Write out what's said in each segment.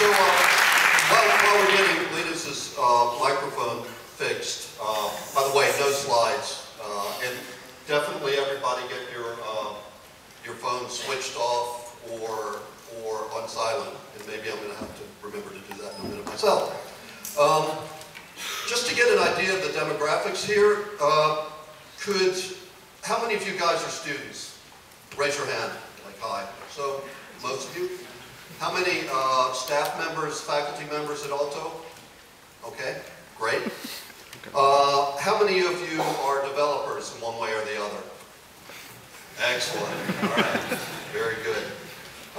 So uh, while, while we're getting Linus's uh, microphone fixed, uh, by the way, no slides. Uh, and definitely everybody get your, uh, your phone switched off or, or on silent. And maybe I'm going to have to remember to do that in a minute myself. Um, just to get an idea of the demographics here, uh, could, how many of you guys are students? Raise your hand, like hi. So, most of you? How many uh, staff members, faculty members at Aalto? Okay, great. Uh, how many of you are developers in one way or the other? Excellent, all right, very good.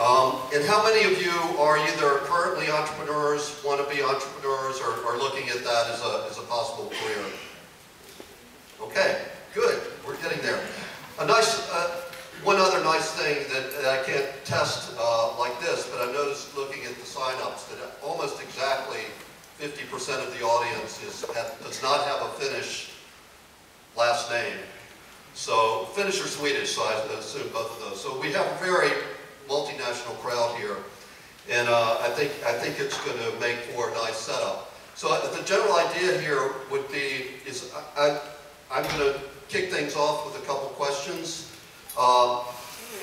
Um, and how many of you are either currently entrepreneurs, want to be entrepreneurs, or are looking at that as a, as a possible career? Okay, good, we're getting there. A nice, uh, one other nice thing that, I can't test uh, like this, but I noticed looking at the sign-ups that almost exactly 50% of the audience is, have, does not have a Finnish last name. So Finnish or Swedish, so I assume both of those. So we have a very multinational crowd here, and uh, I think I think it's going to make for a nice setup. So the general idea here would be is I, I, I'm going to kick things off with a couple questions. Uh,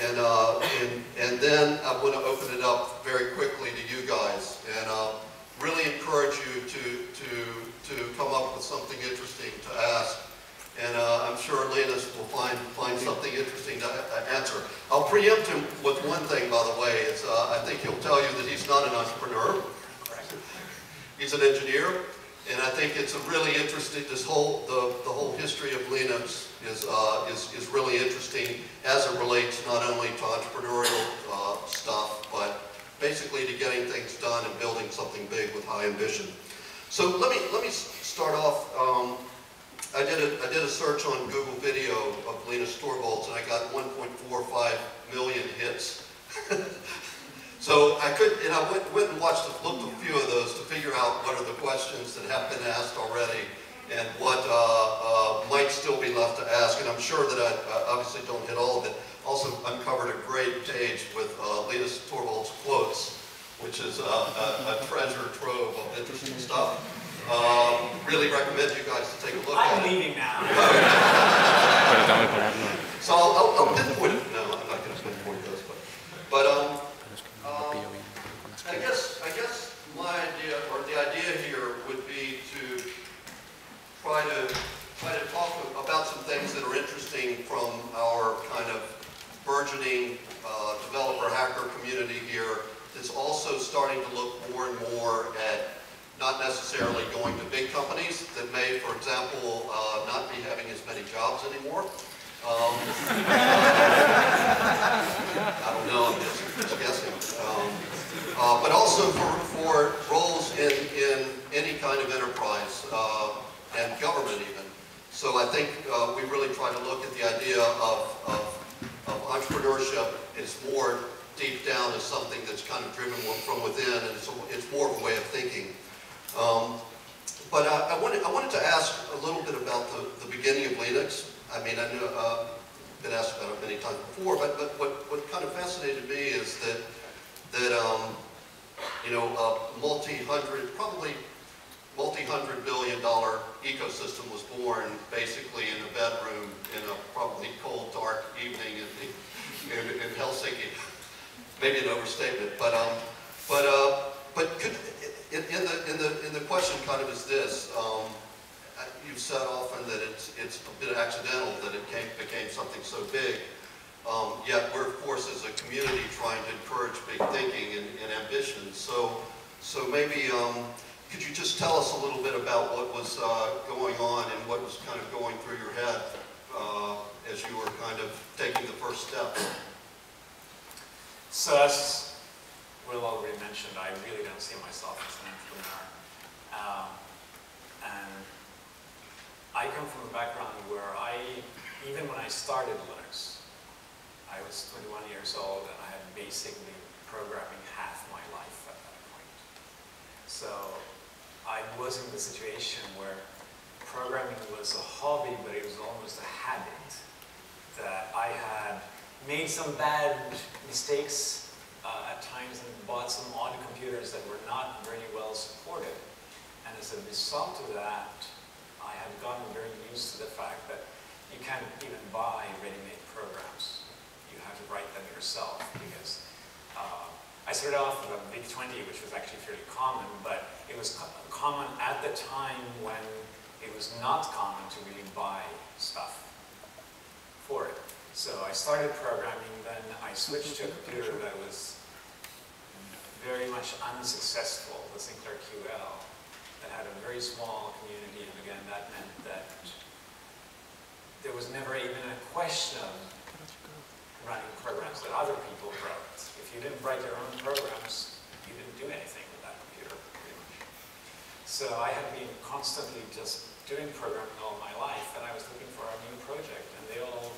and, uh, and, and then I want to open it up very quickly to you guys and uh, really encourage you to, to, to come up with something interesting to ask. And uh, I'm sure Linus will find, find something interesting to uh, answer. I'll preempt him with one thing, by the way. It's, uh, I think he'll tell you that he's not an entrepreneur. He's an engineer. And I think it's a really interesting, this whole, the, the whole history of Linux is, uh, is, is really interesting as it relates not only to entrepreneurial uh, stuff, but basically to getting things done and building something big with high ambition. So let me, let me start off, um, I, did a, I did a search on Google Video of Linus Torvalds and I got 1.45 million hits. So I could, and I went, went and watched, looked a few of those to figure out what are the questions that have been asked already and what uh, uh, might still be left to ask. And I'm sure that I uh, obviously don't hit all of it. Also uncovered a great page with uh, Linus Torvalds quotes, which is uh, a, a, treasure trove of interesting stuff. Um, really recommend you guys to take a look I'm at it. I'm leaving now. so I'll, I'll, I'll pinpoint it. No, I'm not going to pinpoint those, but, but um, I guess, I guess my idea, or the idea here would be to try to, try to talk about some things that are interesting from our kind of burgeoning uh, developer hacker community here that's also starting to look more and more at not necessarily going to big companies that may, for example, uh, not be having as many jobs anymore. Um, I don't know, I'm just, just guessing. Um, uh, but also for, for roles in, in any kind of enterprise uh, and government even. So I think uh, we really try to look at the idea of, of, of, entrepreneurship as more deep down as something that's kind of driven from within and it's, a, it's more of a way of thinking. Um, but uh, I, wanted, I wanted to ask a little bit about the, the beginning of Linux. I mean, I knew, uh, been asked about it many times before, but, but what, what kind of fascinated me is that, that um, you know, multi-hundred, probably multi-hundred billion dollar ecosystem was born basically in a bedroom in a probably cold, dark evening in, in, in Helsinki. Maybe an overstatement, but um, but uh, but could, in, in, the in the in the question kind of is this. Um, you've said often that it's it's a bit accidental that it came, became something so big. Um, yet we're, of course, as a community trying to encourage big thinking and, and ambition. So, so maybe um, could you just tell us a little bit about what was uh, going on and what was kind of going through your head uh, as you were kind of taking the first step? So as Will already mentioned, I really don't see myself as an entrepreneur. Um, and I come from a background where I, even when I started Linux, I was 21 years old and I had basically programming half my life at that point. So I was in the situation where programming was a hobby, but it was almost a habit that I had made some bad mistakes uh, at times and bought some odd computers that were not very well supported. And as a result of that, I had gotten very used to the fact that you can't even buy ready-made programs. You have to write them yourself because uh, I started off with a VIC-20, which was actually fairly common, but it was co common at the time when it was not common to really buy stuff for it. So I started programming, then I switched to a computer that was very much unsuccessful, the Sinclair QL, that had a very small community, and again, that meant that there was never even a question of running programs that other people wrote. If you didn't write your own programs, you didn't do anything with that computer, pretty much. So I had been constantly just doing programming all my life, and I was looking for a new project, and they all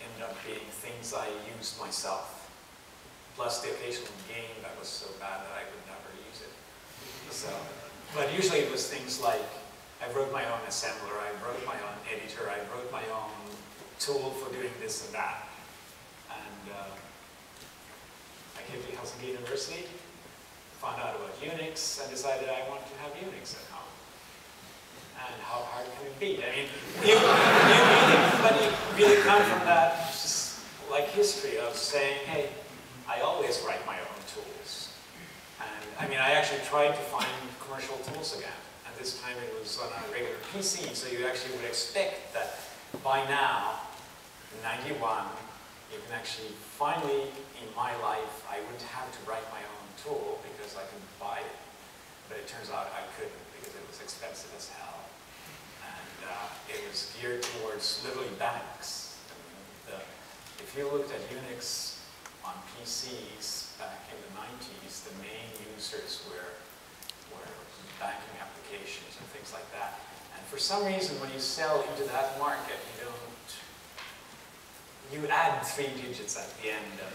ended up being things I used myself, plus the occasional game that was so bad that I would never use it. So, but usually it was things like I wrote my own assembler, I wrote my own editor, I wrote my own tool for doing this and that. And uh, I came to Helsinki University, found out about Unix, and decided I wanted to have Unix at home. And how hard can it be? I mean, you, you really, but you really come from that just like history of saying, hey, I always write my own tools. And I mean, I actually tried to find commercial tools again And this time it was on a regular PC, so you actually would expect that by now, 91, you can actually finally, in my life, I wouldn't have to write my own tool because I could buy it. But it turns out I couldn't because it was expensive as hell. And uh, it was geared towards literally banks. The, if you looked at Unix on PCs back in the 90s, the main users were, were banking applications and things like that. And for some reason, when you sell into that market, you don't, you add three digits at the end of,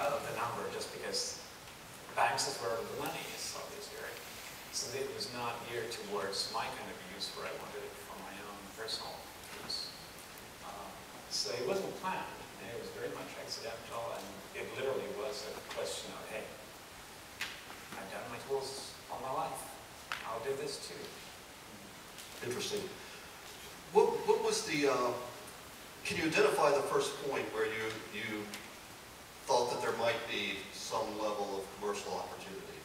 of the number just because banks is where the money is, obviously, right? So it was not geared towards my kind of use where I wanted it for my own personal use. Um, so it wasn't planned. It was very much accidental, and it literally was a question of, hey, I've done my tools all my life. I'll do this too. Interesting. What, what was the, uh, can you identify the first point where you, you thought that there might be some level of commercial opportunity?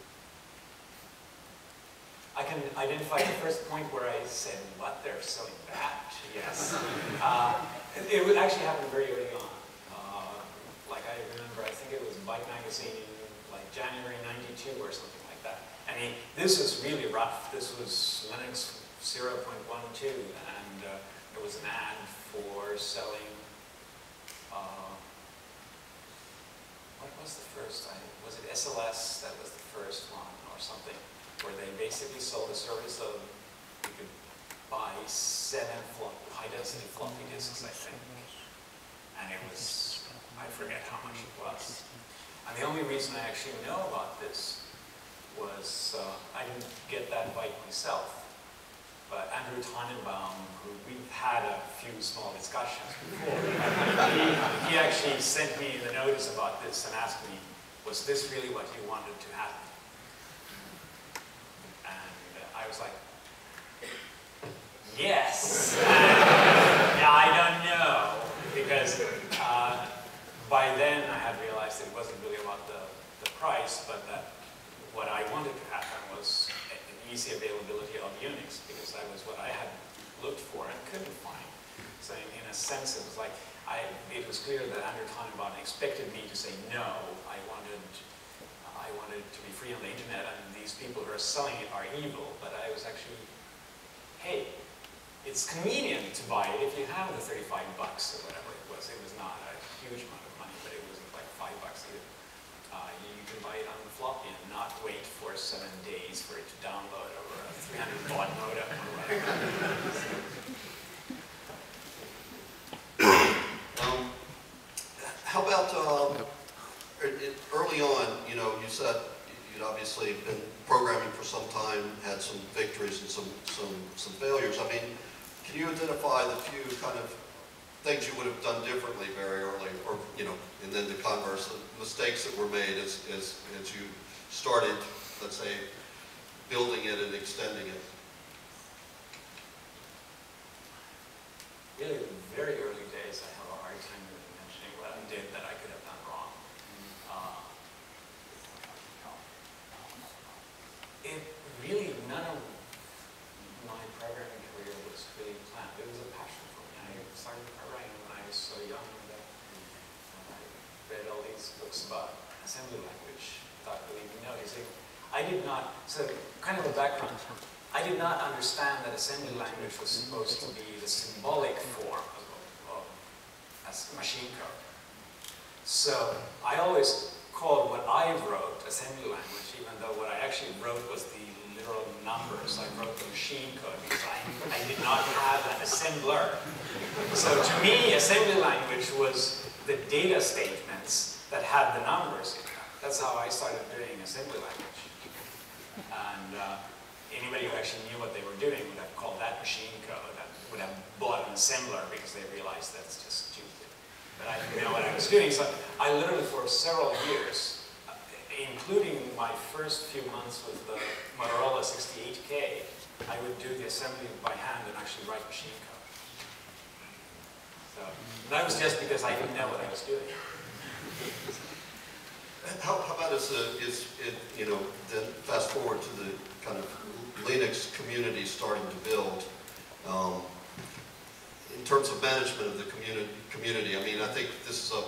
I can identify the first point where I said, what, they're selling that? Yes. Uh, it, actually happen very early on. Uh, like I remember, I think it was Byte Magazine in like January 92 or something like that. I mean, this was really rough. This was Linux 0.12, and uh, there was an ad for selling, uh, what was the first? I, was it SLS that was the first one or something, where they basically sold a service of, you could buy seven high-density floppy disks, I think. And it was, I forget how much it was. And the only reason I actually know about this was, uh, I didn't get that Byte myself, but Andrew Tanenbaum, who we've had a few small discussions before, he, he actually sent me the notice about this and asked me, was this really what you wanted to happen? And I was like, yes. I don't know, because uh, by then I had realized it wasn't really about the, the price, but that what I wanted to happen was easy availability of Unix because that was what I had looked for and couldn't find. So in, in a sense, it was like, I, it was clear that Andrew Tanenbaum expected me to say no. I wanted, I wanted to be free on the internet and these people who are selling it are evil. But I was actually, hey, it's convenient to buy it if you have the 35 bucks or whatever it was. It was not a huge amount of money, but it wasn't like five bucks either. It on the floppy and not wait for seven days for it to download over a 300 baud modem or whatever. um, how about uh, early on, you know, you said you'd obviously been programming for some time, had some victories and some, some, some failures. I mean, can you identify the few kind of things you would have done differently very early, or, you know, and then the converse, the mistakes that were made as, as, as you started let's say, building it and extending it? Really, very early days, I have a hard time really mentioning what I did that I could have done wrong. Uh, It really, none of my programming career was really planned. It was a passion for me. I started programming when I was so young that I read all these books about assembly language. I did not, so kind of a background. I did not understand that assembly language was supposed to be the symbolic form of, of as machine code. So I always called what I wrote assembly language, even though what I actually wrote was the literal numbers. I wrote the machine code because I, I did not have an assembler. So to me, assembly language was the data statements that had the numbers in them. That's how I started doing assembly language. And uh, anybody who actually knew what they were doing would have called that machine code and would have bought an assembler because they realized that's just stupid. But I didn't know what I was doing. So I literally, for several years, uh, including my first few months with the Motorola 68K, I would do the assembly by hand and actually write machine code. So that was just because I didn't know what I was doing. How, how about is, uh, is it, you know, then fast forward to the kind of Linux community starting to build, um, in terms of management of the community, community, I mean, I think this is a,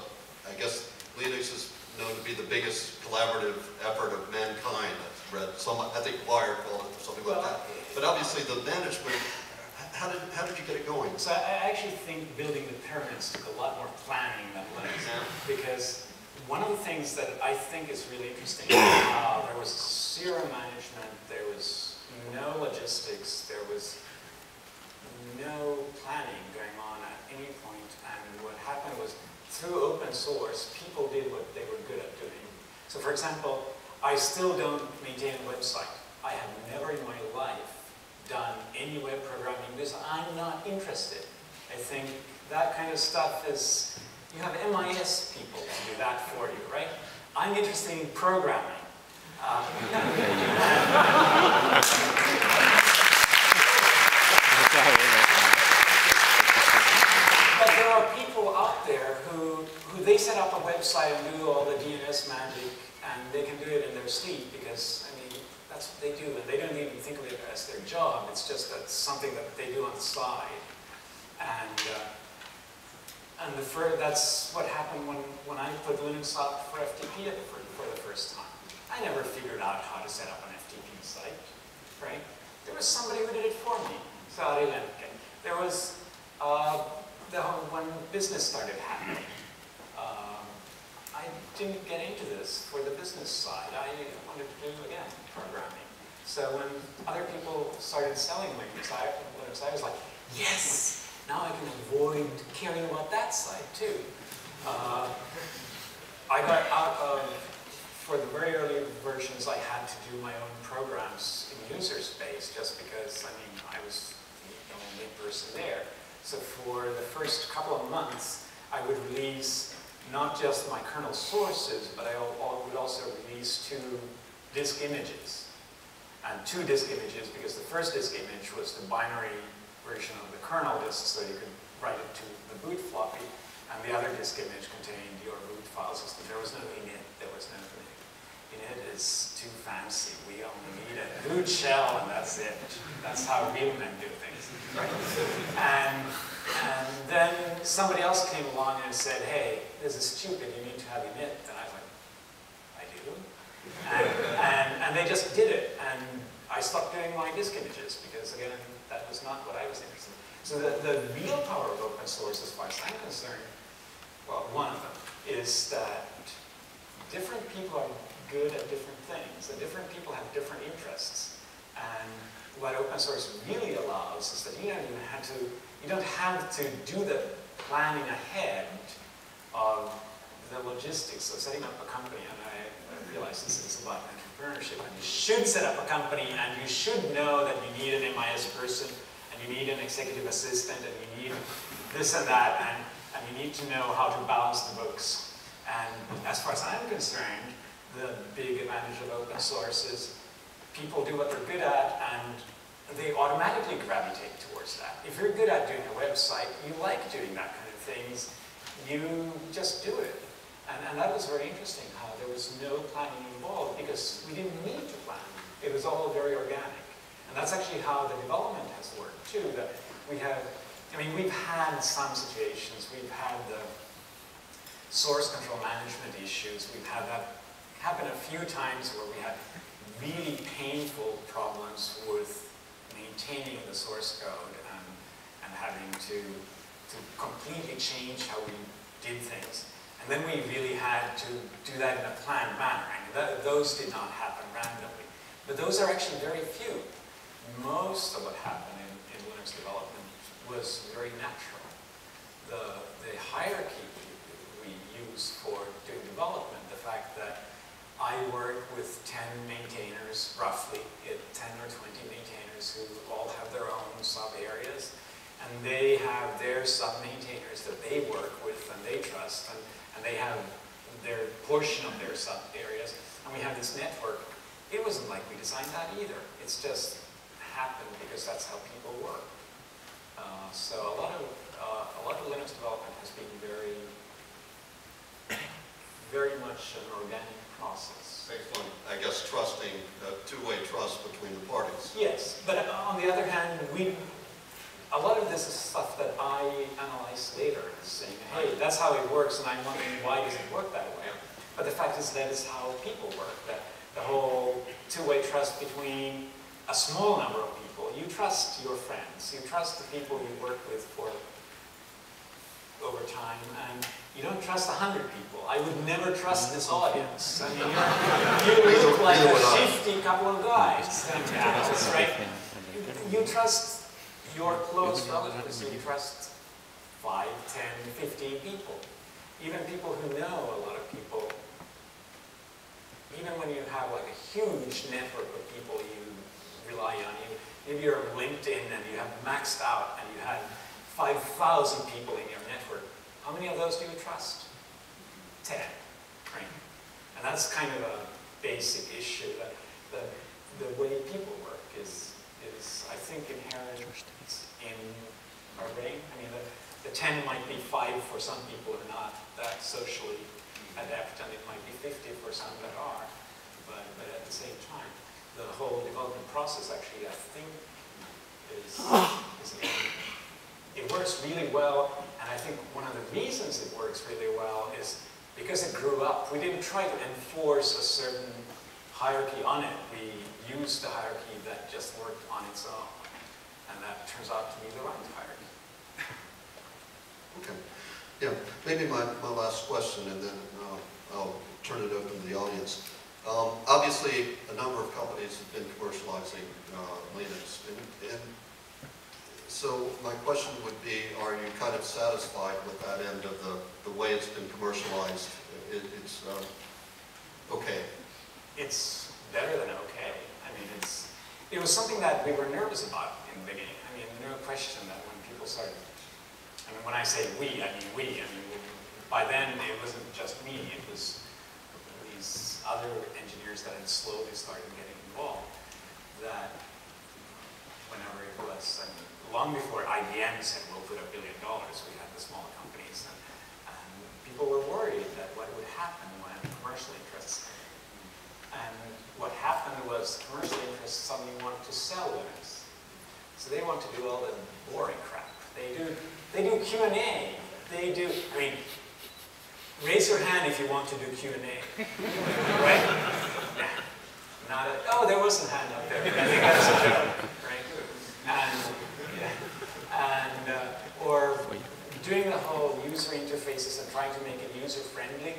I guess Linux is known to be the biggest collaborative effort of mankind. I've read some, I think Wired called it, or something like that. But obviously the management, how did, how did you get it going? So I actually think building the pyramids took a lot more planning than Linux. Because one of the things that I think is really interesting, uh, there was zero management, there was no logistics, there was no planning going on at any point, and what happened was through open source, people did what they were good at doing. So for example, I still don't maintain a website. I have never in my life done any web programming because I'm not interested. I think that kind of stuff is, you have MIS people to do that for you, right? I'm interested in programming. Uh, But there are people out there who, who they set up a website and do all the DNS magic, and they can do it in their sleep because, that's what they do, and they don't even think of it as their job. It's just that something that they do on the side. And, uh, and the that's what happened when, when I put Linux up for FTP fir- for the first time. I never figured out how to set up an FTP site, right? There was somebody who did it for me, Sari Lemmke. There was, uh, the, when business started happening, I didn't get into this for the business side. I wanted to do, again, programming. So when other people started selling Linux, I, Linux, I was like, yes, now I can avoid caring about that side too. Uh, I got out of, for the very early versions, I had to do my own programs in user space just because, I mean, I was the only person there. So for the first couple of months, I would release not just my kernel sources, but I would also release two disk images. And two disk images because the first disk image was the binary version of the kernel disk, so you could write it to the boot floppy, and the other disk image contained your boot file system. There was no init, there was no init. Init is too fancy. We only need a boot shell, and that's it. That's how real men do things. Then somebody else came along and said, hey, this is stupid, you need to have init. And I like, I do? And, and, and they just did it. And I stopped doing my disk images because, again, that was not what I was interested in. So the, the real power of open source, as far as I'm concerned, well, one of them, is that different people are good at different things, and different people have different interests. And what open source really allows is that you don't even have to, you don't have to do the planning ahead of the logistics of setting up a company. And I, I realize this is about entrepreneurship, and you should set up a company, and you should know that you need an MIS person, and you need an executive assistant, and you need this and that, and, and you need to know how to balance the books. And as far as I'm concerned, the big advantage of open source is people do what they're good at and they automatically gravitate towards that. If you're good at doing a website, you like doing that kind of things, you just do it. And, and that was very interesting how there was no planning involved because we didn't need to plan. It was all very organic. And that's actually how the development has worked too. That we have, I mean, we've had some situations. We've had the source control management issues. We've had that happen a few times where we had really painful problems with maintaining the source code and, and having to, to completely change how we did things. And then we really had to do that in a planned manner. And those did not happen randomly. But those are actually very few. Most of what happened in, in Linux development was very natural. The, the hierarchy we use for doing development, the fact that I work with 10 maintainers, roughly, 10 or 20 maintainers who all have their own sub-areas, and they have their sub-maintainers that they work with and they trust, and and they have their portion of their sub areas, and we have this network. It wasn't like we designed that either. It's just happened because that's how people work. Uh, so a lot of uh, a lot of Linux development has been very, very much an organic process. Excellent. I guess trusting, uh, two-way trust between the parties. Yes, but on the other hand, we a lot of this is stuff that I analyze later, and saying, hey, that's how it works, and I'm wondering why does it work that way? But the fact is that is how people work, that the whole two-way trust between a small number of people. You trust your friends, you trust the people you work with for over time, and you don't trust a hundred people. I would never trust this audience. I mean, you look like a shifty couple of guys and gals, right? You trust your close relatives you trust 5, 10, 15 people. Even people who know a lot of people. Even when you have like a huge network of people you rely on. You, maybe you're on LinkedIn and you have maxed out and you have 5,000 people in your network. How many of those do you trust? 10, right? And that's kind of a basic issue. The, the way people work is, is I think, inherent in our brain. I mean, the, the 10 might be 5 for some people who are not that socially adept, and it might be 50 for some that are. But, but at the same time, the whole development process actually, I think, is, is it works really well, and I think one of the reasons it works really well is because it grew up. We didn't try to enforce a certain hierarchy on it. We used the hierarchy that just worked on its own and that turns out to be the right hierarchy. Okay. Yeah, maybe my, my last question, and then uh, I'll turn it open to the audience. Um, obviously, a number of companies have been commercializing uh, Linux, and, and so my question would be, are you kind of satisfied with that end of the, the way it's been commercialized? It, it's uh, okay. It's better than okay. I mean, it's it was something that we were nervous about in the beginning. I mean, no question that when people started, I mean, when I say we, I mean we. I mean, by then it wasn't just me, it was these other engineers that had slowly started getting involved. That whenever it was, mean, long before IBM said we'll put a billion dollars, we had the smaller companies. And, and people were worried that what would happen when commercial interests and what happened was commercial interests suddenly wanted to sell Linux. So they want to do all the boring crap. They do, they do Q&A. They do, I mean, raise your hand if you want to do Q&A. right? Not a, oh, there was a hand up there. I think that's a joke, right? And, and uh, or doing the whole user interfaces and trying to make it user-friendly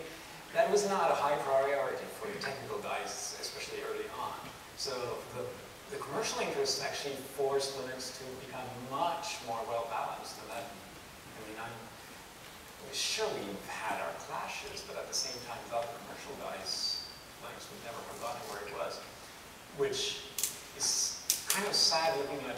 that was not a high priority for the technical guys, especially early on. So the, the commercial interests actually forced Linux to become much more well-balanced than that. I mean, I'm sure we've had our clashes, but at the same time, without the commercial guys, Linux would never have gotten where it was, which is kind of sad looking at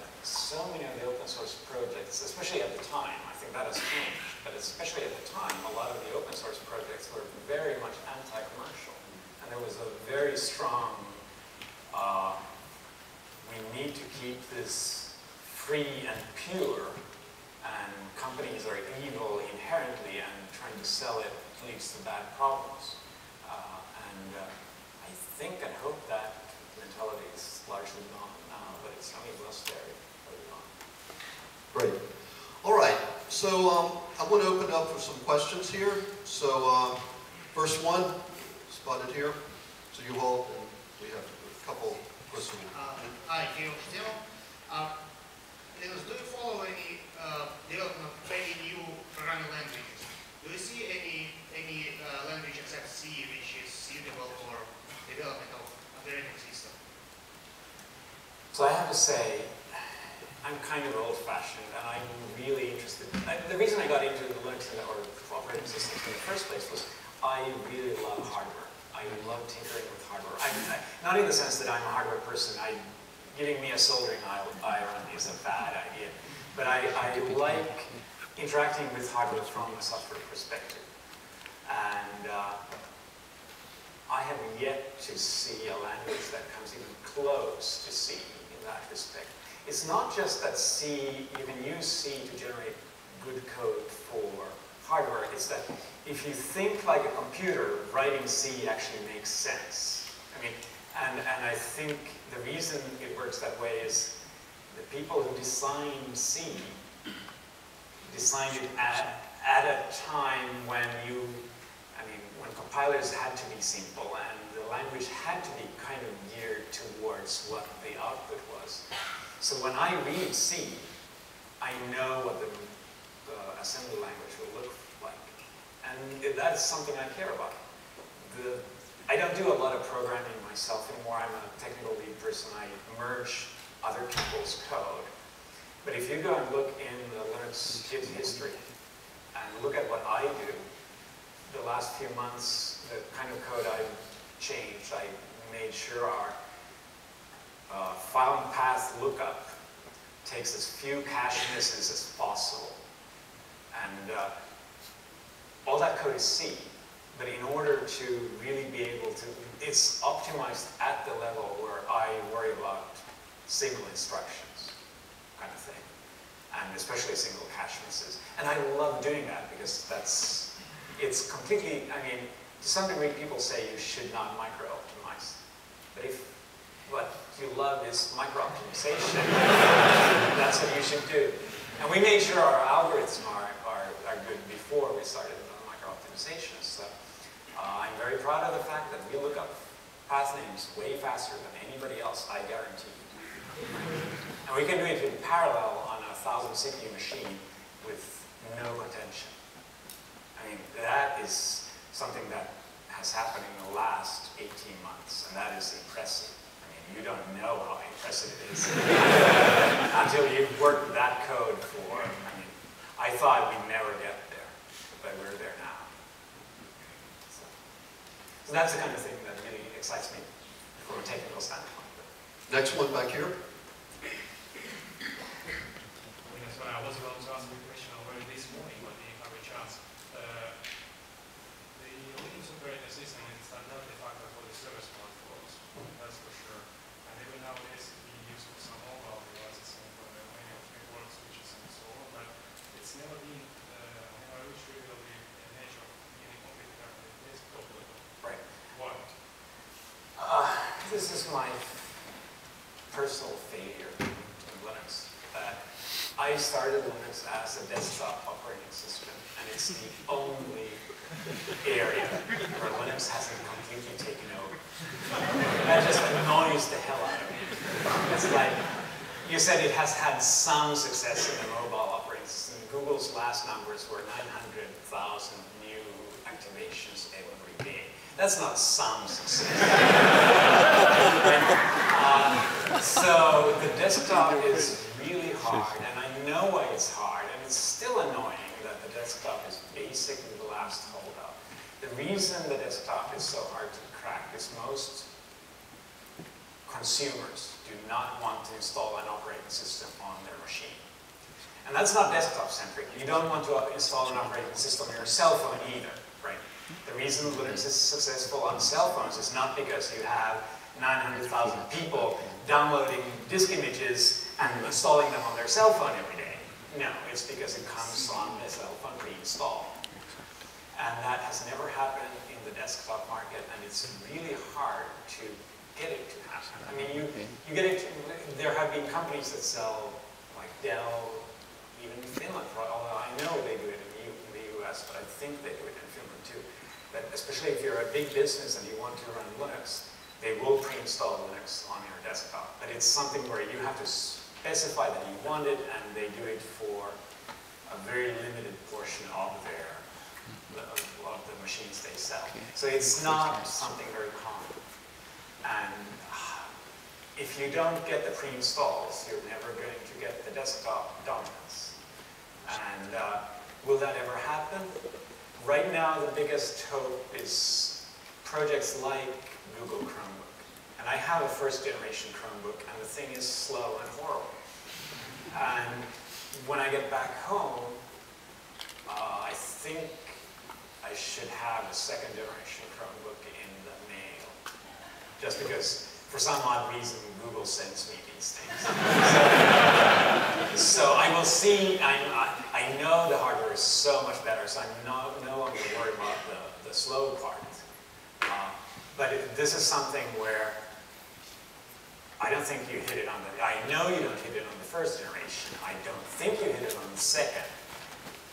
so many of the open source projects, especially at the time. I think that has changed but especially at the time, a lot of the open source projects were very much anti-commercial. And there was a very strong uh, we need to keep this free and pure, and companies are evil inherently, and trying to sell it leads to bad problems. Uh, and uh, I think and hope that mentality is largely gone now, but it's only was there. Great. All right, so um, I want to open up for some questions here. So um, first one, spotted here. So you all, and we have a couple, questions. Uh, Hi, Kirill Khtemo. Uh, Linus, do you follow any uh, development of any new programming languages? Do you see any any uh, language except C which is suitable for development of operating system? So I have to say, I'm kind of old-fashioned, and I'm really interested. I, the reason I got into the Linux and- or operating systems in the first place was I really love hardware. I love tinkering with hardware. I, I, not in the sense that I'm a hardware person. I, giving me a soldering iron iron is a bad idea. But I, I like interacting with hardware from a software perspective. And uh, I have yet to see a language that comes even close to C in that respect. It's not just that C, you can use C to generate good code for hardware, it's that if you think like a computer, writing C actually makes sense. I mean, and, and I think the reason it works that way is the people who designed C designed it at, at a time when you, I mean, when compilers had to be simple and the language had to be kind of geared towards what the output was. So when I read C, I know what the, the assembly language will look like. And that's something I care about. The, I don't do a lot of programming myself anymore. I'm a technical lead person. I merge other people's code. But if you go and look in the Linux history and look at what I do, the last few months, the kind of code I've changed, I made sure our uh, filing path lookup takes as few cache misses as possible. And uh, all that code is C, but in order to really be able to, it's optimized at the level where I worry about single instructions kind of thing, and especially single cache misses. And I love doing that because that's, it's completely, I mean, to some degree people say you should not micro-optimize. But if what you love is micro-optimization, that's what you should do. And we made sure our algorithms are, are, are good before we started on micro-optimization. So uh, I'm very proud of the fact that we look up path names way faster than anybody else, I guarantee you. And we can do it in parallel on a 1,000 CPU machine with no attention. I mean, that is something that has happened in the last 18 months, and that is impressive. I mean, you don't know how impressive it is until you've worked that code for, I mean, I thought we'd never get there, but we're there now. So, so that's the kind of thing that really excites me from a technical standpoint. Next one back here. Linus, I was about to ask you a question already this morning, but didn't have a chance. Uh, The Linux operating system is not de facto for the service platforms, that's for sure. And even nowadays, it's being used for some mobile devices and for the many of network switches and so on, but it's never been, uh, never reached really the nature of being completely at the desktop level. Right. Why? Uh, this is my personal failure in Linux. Uh, I started Linux as a desktop operating system, and it's the only area where Linux hasn't completely taken over. That just annoys the hell out of me. It's like, you said it has had some success in the mobile operating system. Google's last numbers were 900,000 new activations every day. That's not some success. Uh, so the desktop is really hard, and I know why it's hard, and it's still annoying that the desktop is basically the last holdout. The reason the desktop is so hard to crack is most consumers do not want to install an operating system on their machine. And that's not desktop centric. You don't want to install an operating system on your cell phone either? The reason Linux is successful on cell phones is not because you have 900,000 people downloading disk images and installing them on their cell phone every day. No, it's because it comes on the cell phone pre-installed. And that has never happened in the desktop market, and it's really hard to get it to happen. I mean, you, you get it, there have been companies that sell, like Dell, even in Finland, although I know they do it in the US, but I think they do it in Finland too. But especially if you're a big business and you want to run Linux, they will pre-install Linux on your desktop. But it's something where you have to specify that you want it, and they do it for a very limited portion of their, of the machines they sell. So it's not something very common. And uh, if you don't get the pre-installs, you're never going to get the desktop dominance. And uh, will that ever happen? Right now, the biggest hope is projects like Google Chromebook. And I have a first generation Chromebook, and the thing is slow and horrible. And when I get back home, uh, I think I should have a second generation Chromebook in the mail. Just because, for some odd reason, Google sends me these things. so I will see, I, I know the hardware is so much better, so I'm no, no longer worried about the, the slow part. Uh, But this is something where I don't think you hit it on the, I know you don't hit it on the first generation. I don't think you hit it on the second.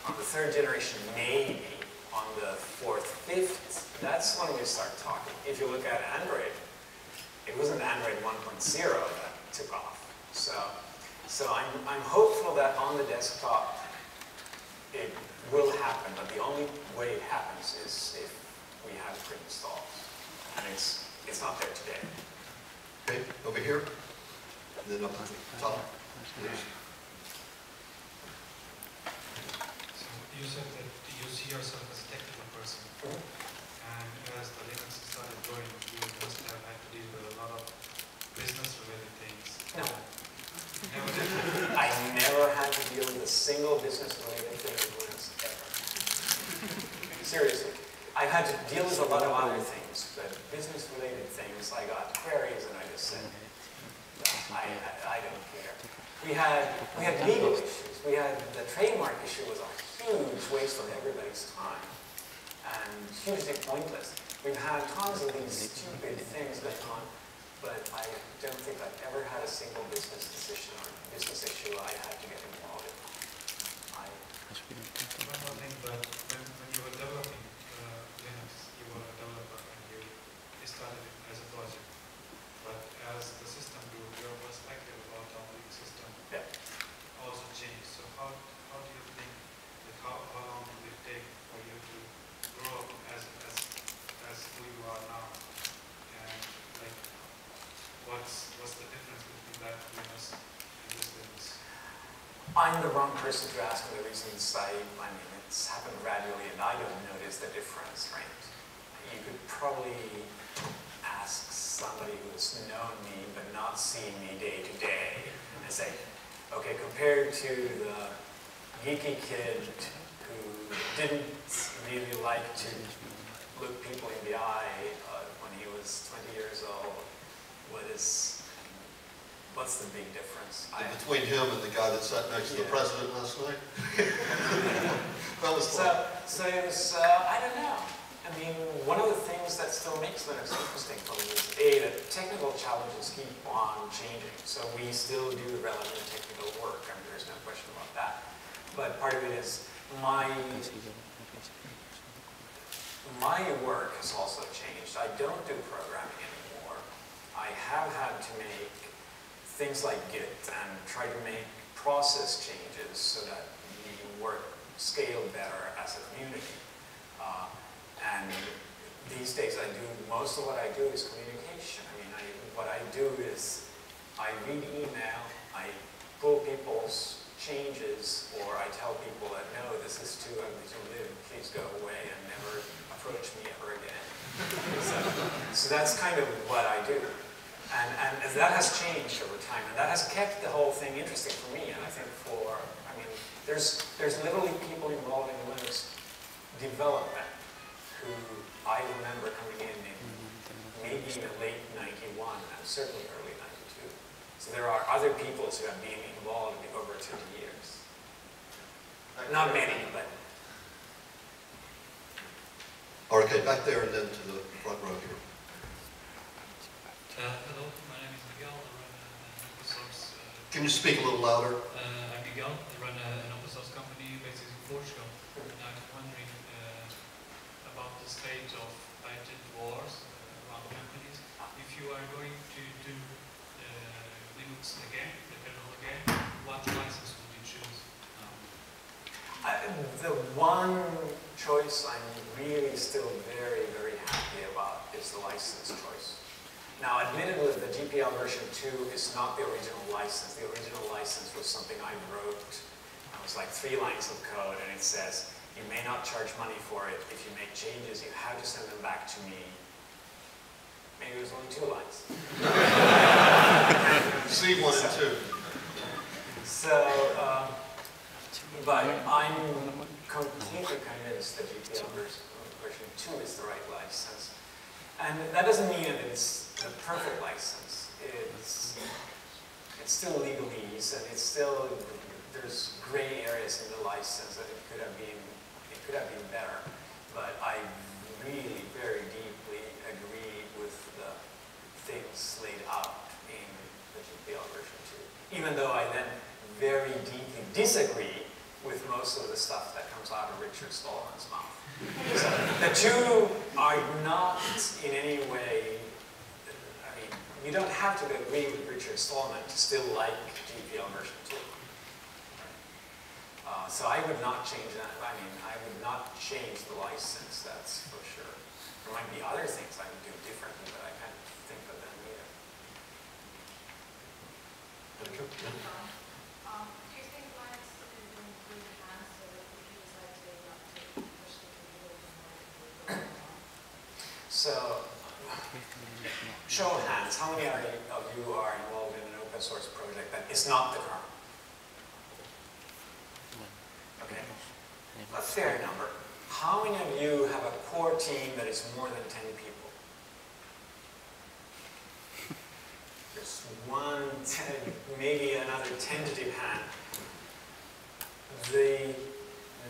On the third generation, maybe. On the fourth, fifth, that's when we start talking. If you look at Android, it wasn't Android 1.0 that took off. So, so I'm, I'm hopeful that on the desktop, it will happen, but the only way it happens is if we have pre-installs. And it's, it's not there today. Okay, over here. And then up to top, please. So you said that you see yourself as a technical person, uh-huh. and as the Linux started growing, you must have had to deal with a lot of business-related things. No. I never had to deal with a single business-related thing Linux ever. Seriously. I've had to deal with a lot of other things, but business-related things, I got uh, queries and I just said, I, I, I don't care. We had, we had legal issues. We had, the trademark issue was a huge waste of everybody's time and hugely pointless. We've had tons of these stupid things going on, but I don't think I've ever had a single business decision or business issue I had to get involved in. I, One more thing, but when, when you were developing uh, Linux, you were a developer and you you started it as a project. But as the system grew, your perspective about the operating system yeah. also changed. So how, how do you think, like how, how long did it take for you to grow up as, as, as who you are now? And like, what's, what's the difference between that and this? I'm the wrong person to ask for the reasons I, I mean, it's happened gradually and I don't notice the difference, right? You could probably ask somebody who's known me but not seen me day to day and say, okay, compared to the geeky kid who didn't really like to look people in the eye uh, when he was 20 years old, what is, what's the big difference? I- Between him and the guy that sat next to the Yeah. president last night. That was So, fun. so it was, uh, I don't know. I mean, one of the things that still makes Linux interesting for me is A, that technical challenges keep on changing. So we still do the relevant technical work. I mean, there's no question about that. But part of it is my, my work has also changed. I don't do programming anymore. I have had to make things like Git and try to make process changes so that the work scale better as a community. Uh, and these days I do, most of what I do is communication. I mean, I, what I do is I read email, I pull people's changes, or I tell people that, no, this is too ugly to live, please go away and never approach me ever again. so, so that's kind of what I do. And, and that has changed over time, and that has kept the whole thing interesting for me, and I think for, I mean, there's, there's literally people involved in Linux development who I remember coming in maybe in beginning of late 91 and certainly early 92. So there are other people who have been involved over 30 years. Not many, but Okay, back there and then to the front row here. Uh, hello, my name is Miguel. I run an open source. Uh, Can you speak a little louder? uh, I'm Miguel. I run a, an open source company based in Portugal. And I'm wondering uh, about the state of patent wars uh, around companies. If you are going to do uh, Linux again, the kernel again, what license would you choose? Um, I, the one choice I'm really still very, very happy about is the license choice. Now, admittedly, the GPL version 2 is not the original license. The original license was something I wrote. It was like three lines of code, and it says, you may not charge money for it. If you make changes, you have to send them back to me. Maybe it was only two lines. C one and two. So, um, but I'm completely convinced that GPL version, version 2 is the right license. And that doesn't mean that it's the perfect license. It's, it's still legalese and it's still, there's gray areas in the license that it could have been, it could have been better. But I really very deeply agree with the things laid out in the GPL version 2. Even though I then very deeply disagree with most of the stuff that comes out of Richard Stallman's mouth. So the two are not in any way, you don't have to agree with Richard Stallman to still like GPL version 2. Uh, so I would not change that. I mean, I would not change the license, that's for sure. There might be other things I would do differently, but I can't think of them either. Um, you think Linux is in good hands so show of hands, how many of you are involved in an open source project that is not the kernel? Okay, a fair number. How many of you have a core team that is more than 10 people? There's one, ten, maybe another tentative hand. The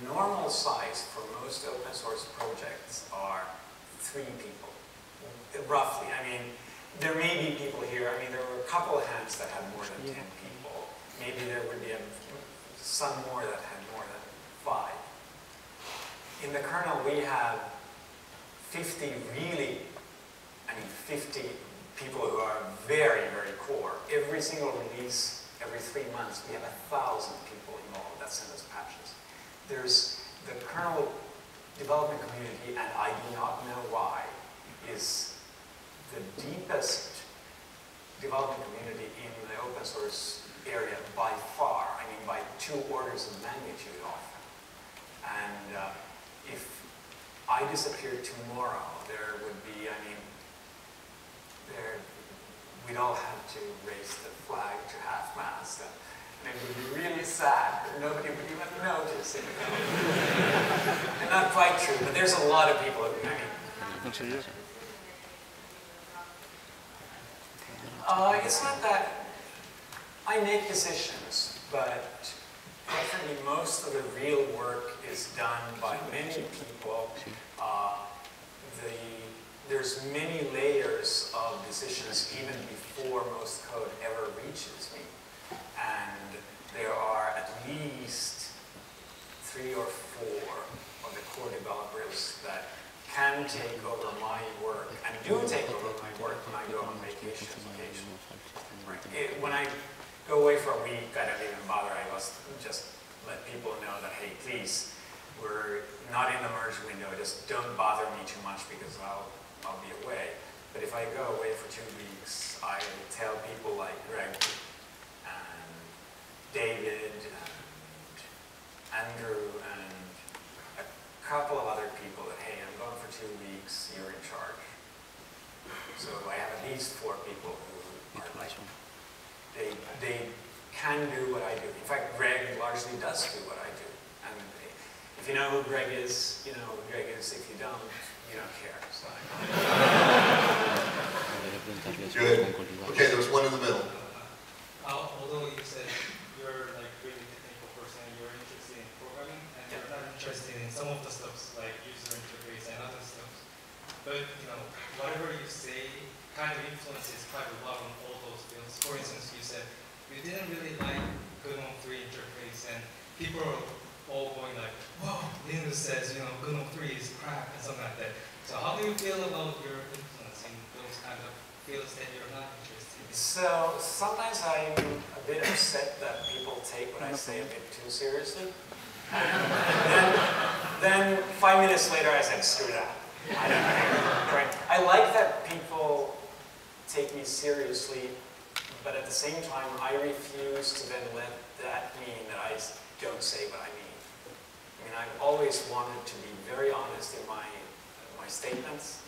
normal size for most open source projects are three people, roughly. I mean, there may be people here, I mean, there were a couple of hands that had more than 10 people. Maybe there would be a, some more that had more than five. In the kernel, we have 50 really, I mean, 50 people who are very, very core. Every single release, every three months, we have a thousand people involved that send us patches. There's the kernel development community, and I do not know why, is the deepest development community in the open source area by far. I mean, by two orders of magnitude often. And uh, if I disappeared tomorrow, there would be, I mean, there, we'd all have to raise the flag to half-mast. And, and it would be really sad that nobody would even notice and not quite true, but there's a lot of people, I mean, Uh, it's not that I make decisions, but definitely most of the real work is done by many people. Uh, the, there's many layers of decisions even before most code ever reaches me. And there are at least three or four of the core developers that can take over my work and do take over my work when I go on It- When I go away for a week, I don't even bother. I just, just let people know that, hey, please, we're not in the merge window. Just don't bother me too much because I'll, I'll be away. But if I go away for two weeks, I tell people like Greg and David and Andrew and a couple of other people that, hey, I'm going for two weeks, you're in charge. So I have at least four people who are like, they, they can do what I do. In fact, Greg largely does do what I do. And if you know who Greg is, you know who Greg is. If you don't, you don't care. So Good. Okay, there was one in the middle. Uh, although you said you're like really technical person, you're interested in programming, and yeah. you're not interested in some of the stuff like whatever you say kind of influences quite a lot on all those fields. For instance, you said you didn't really like GNOME 3 interface, and people are all going like, "Whoa, Linus says you know GNOME 3 is crap" and something like that. So how do you feel about your influence in those kind of fields that you're not interested in? So sometimes I'm a bit upset that people take what I say a bit too seriously. And then, then five minutes later I said, screw that. I. Right? I like that people take me seriously, but at the same time I refuse to then let that mean that I don't say what I mean. I mean, I've always wanted to be very honest in my, my statements.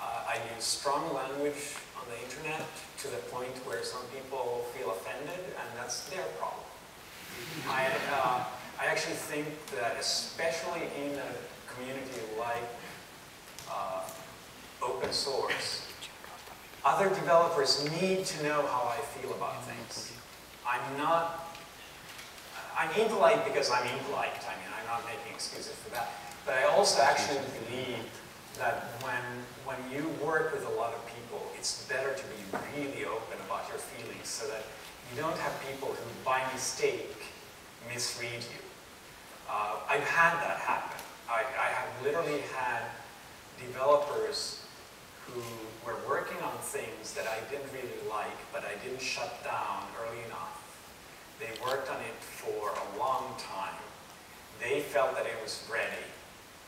Uh, I use strong language on the internet to the point where some people feel offended, and that's their problem. I, uh, I actually think that especially in a community like uh, open source, other developers need to know how I feel about things. I'm not, I'm impolite because I'm impolite. I mean, I'm not making excuses for that. But I also actually believe that when, when you work with a lot of people, it's better to be really open about your feelings so that you don't have people who by mistake misread you. Uh, I've had that happen. I, I have literally had developers who were working on things that I didn't really like, but I didn't shut down early enough. They worked on it for a long time. They felt that it was ready.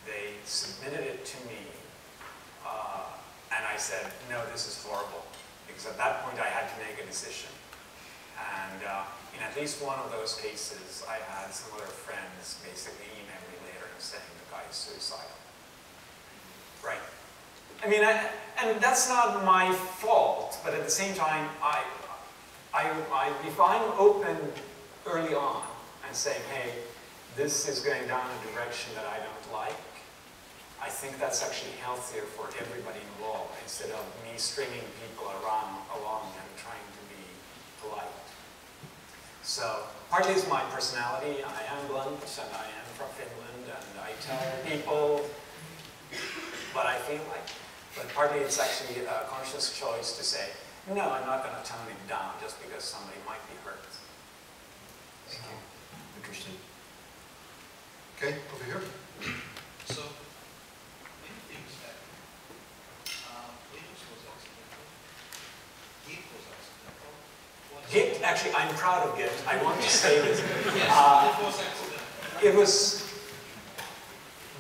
They submitted it to me, uh, and I said, no, this is horrible. Because at that point I had to make a decision. And uh, in at least one of those cases, I had some other friends basically email me later and saying the guy is suicidal. Right. I mean, I, and that's not my fault, but at the same time, I, I, I, if I'm open early on and saying, hey, this is going down a direction that I don't like, I think that's actually healthier for everybody involved instead of me stringing people around along and trying to be polite. So partly it's my personality. I am blunt and I am from Finland and I tell people what I feel like. But partly it's actually a conscious choice to say, no, I'm not going to tone it down just because somebody might be hurt. Thank you. Interesting. Okay, over here. So, many things happened. Um, Linux was accidental. Git was accidental. What- Git, actually, I'm proud of Git. I want to say this. Yes, Uh, it was accidental. It was,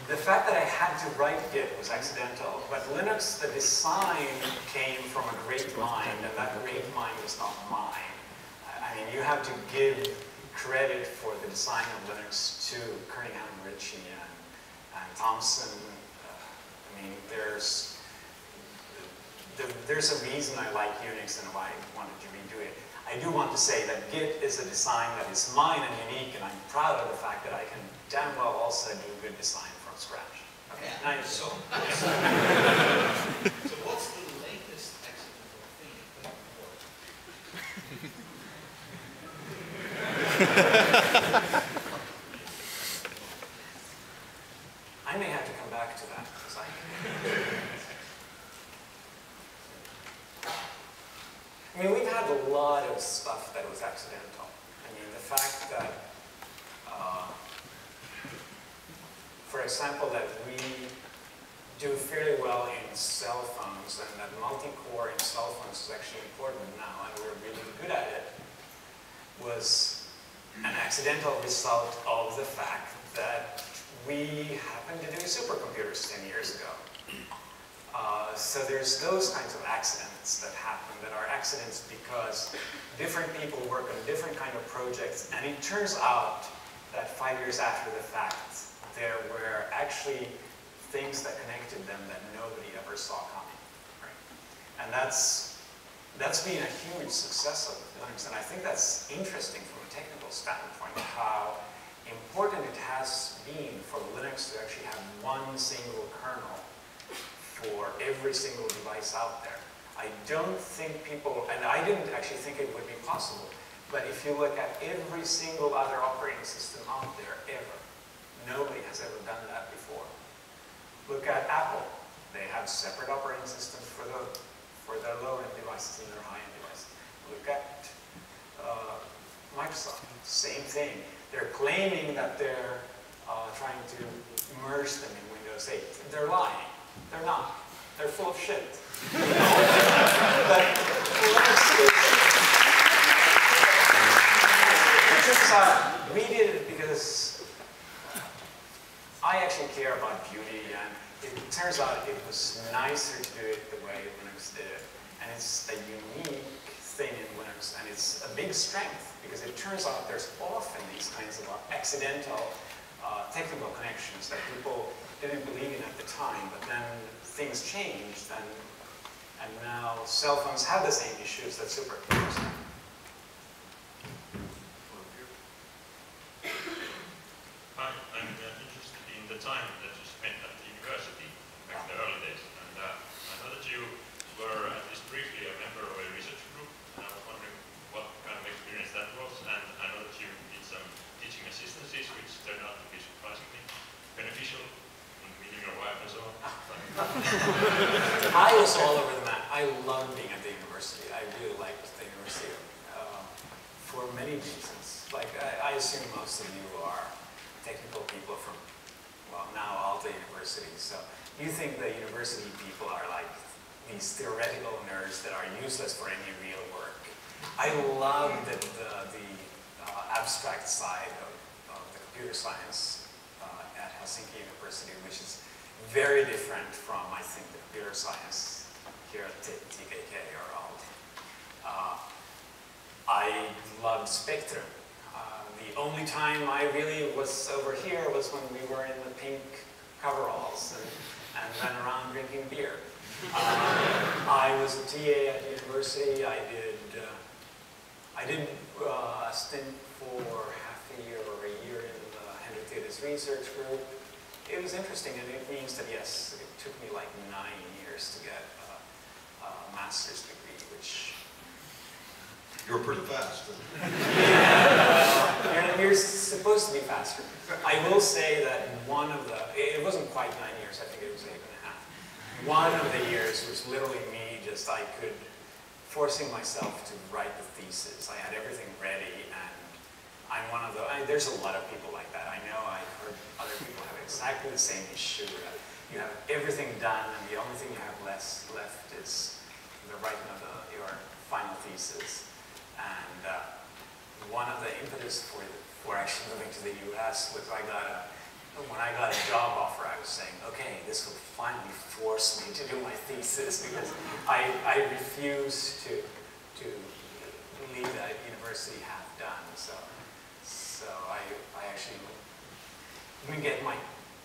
the fact that I had to write Git was accidental, but Linux, the design came from a great mind, and that great mind was not mine. I mean, you have to give credit for the design of Linux to Kernighan Ritchie and, and Thompson. Uh, I mean, there's, there, there's a reason I like Unix and why I wanted to redo it. I do want to say that Git is a design that is mine and unique, and I'm proud of the fact that I can damn well also do good design from scratch. Okay, you- So, what's- so what's the latest accidental thing that? I may have to come back to that because I. I mean, we've had a lot of stuff that was accidental. I mean, the fact that, uh, for example, that we do fairly well in cell phones and that multi-core in cell phones is actually important now and we're really good at it was an accidental result of the fact that we happened to do supercomputers 10 years ago. Uh, so there's those kinds of accidents that happen that are accidents because different people work on different kind of projects and it turns out that five years after the fact there were actually things that connected them that nobody ever saw coming. Right? And that's, that's been a huge success of Linux and I think that's interesting from a technical standpoint how important it has been for Linux to actually have one single kernel for every single device out there. I don't think people, and I didn't actually think it would be possible, but if you look at every single other operating system out there ever, nobody has ever done that before. Look at Apple. They have separate operating systems for the for their low-end devices and their high-end devices. Look at uh, Microsoft, same thing. They're claiming that they're uh, trying to merge them in Windows 8. They're lying. They're not. They're full of shit. but uh, we did it because I actually care about beauty, and it turns out it was nicer to do it the way Linux did it. And it's a unique thing in Linux, and it's a big strength because it turns out there's often these kinds of accidental uh, technical connections that people didn't believe in at the time, but then things changed, and and now cell phones have the same issues that supercomputers have. Hi, I'm uh, interested in the time that you spent at the university back in the early days. And uh, I know that you were at least briefly a member of a research group, and I was wondering what kind of experience that was. And I know that you did some teaching assistancies, which turned out to be surprisingly beneficial in meeting your wife and so on. I was all over the map. I loved being at the university. I really liked the university uh, for many reasons. Like, I, I assume most of you are technical people from, well, now So you think the university people are like these theoretical nerds that are useless for any real work. I love the, the, the uh, abstract side of, of the computer science uh, at Helsinki University, which is very different from, I think, the computer science here at TKK or Aalto. Uh, I loved Spectrum. Uh, the only time I really was over here was when we were in the pink coveralls and, and ran around drinking beer. Uh, I was a TA at university. I did, uh, I did uh, a stint for half a year or a year in the Henry Tirri's research group it was interesting, and it means that yes, it took me like nine years to get a, a master's degree, which You're pretty fast. and you're supposed to be faster. I will say that in one of the, it wasn't quite nine years, I think it was eight and a half. One of the years was literally me just, I could, forcing myself to write the thesis. I had everything ready, and I'm one of the, I, there's a lot of people like that. I know I've heard other people have exactly the same issue. You have everything done, and the only thing you have less left is the writing of the, your final thesis. And uh, one of the impetus for, for actually moving to the U.S. was I got a, when I got a job offer, I was saying, okay, this will finally force me to do my thesis because I, I refuse to, to leave that university half done. So, so I, I actually didn't get my,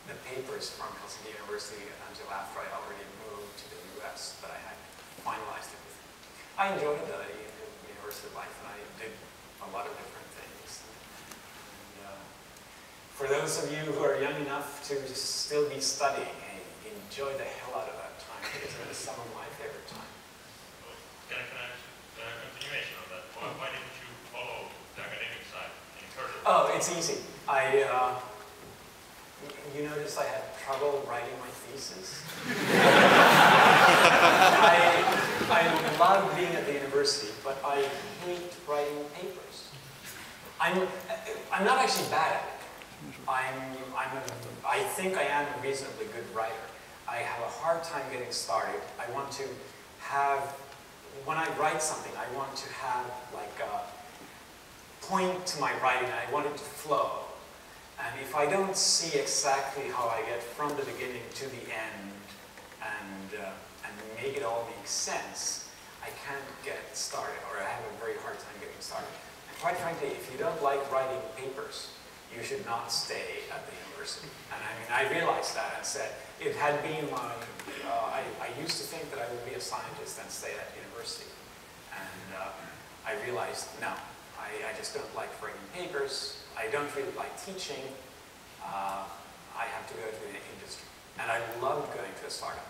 the papers from Helsinki University until after I already moved to the US, but I had finalized everything. I enjoyed the university life and I did a lot of different things. And, uh, for those of you who are young enough to still be studying, hey, enjoy the hell out of that time because it is some of my favorite time. Can I, can I ask a continuation of that? Why, why didn't you follow the academic side? Oh, it's easy. I, uh, you notice I had trouble writing my thesis? I, I love being at the university, but I hate writing papers. I'm, I'm not actually bad at it. I'm, I'm a, I think I am a reasonably good writer. I have a hard time getting started. I want to have, when I write something, I want to have like a point to my writing. I want it to flow. And if I don't see exactly how I get from the beginning to the end and, uh, and make it all make sense, I can't get started, or I have a very hard time getting started. Quite frankly, if you don't like writing papers, you should not stay at the university. And I mean, I realized that and said, it had been my, uh, I, I used to think that I would be a scientist and stay at university. And uh, I realized, no, I, I just don't like writing papers. I don't really like teaching. Uh, I have to go to the industry. And I love going to a startup.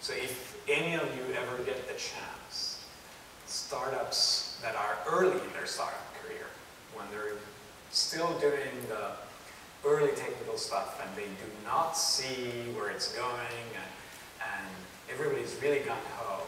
So if any of you ever get the chance, startups that are early in their startup when they're still doing the early technical stuff and they do not see where it's going and, and everybody's really gung ho